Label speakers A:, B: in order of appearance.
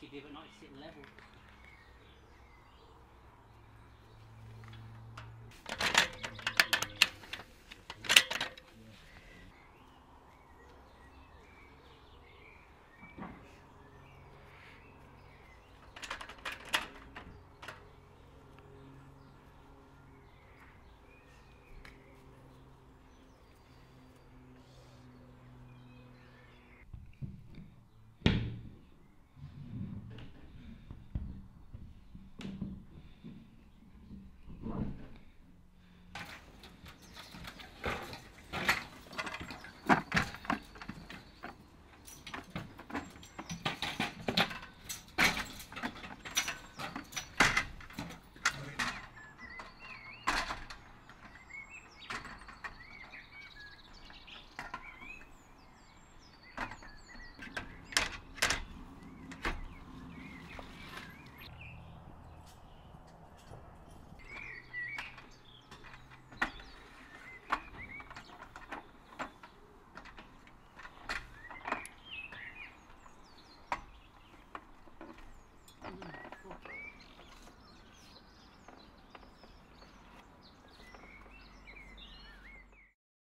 A: actually do, but not sit level.